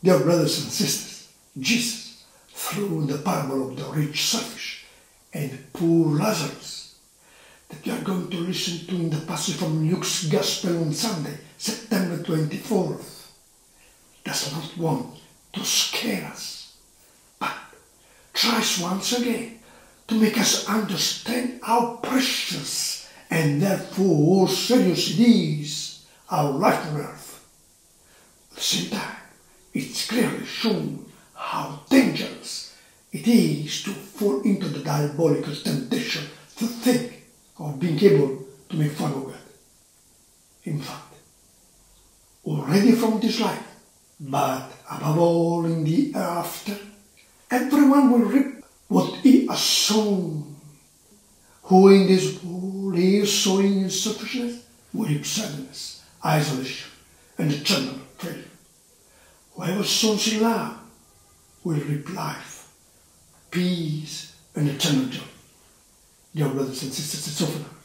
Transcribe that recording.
Dear brothers and sisters, Jesus, through the parable of the rich selfish and poor Lazarus, that you are going to listen to in the passage from Luke's Gospel on Sunday, September 24th, does not want to scare us, but tries once again to make us understand how precious and therefore serious it is, our life on earth. At the same time, it's clearly shown how dangerous it is to fall into the diabolical temptation to think of being able to make fun of God. In fact, already from this life, but above all in the hereafter, everyone will reap what he has sown. Who in this world is sowing in selfishness will reap sadness, isolation, and eternal failure. Sows in love will reap life, peace, and eternal joy. Dear brothers and sisters, it's over now.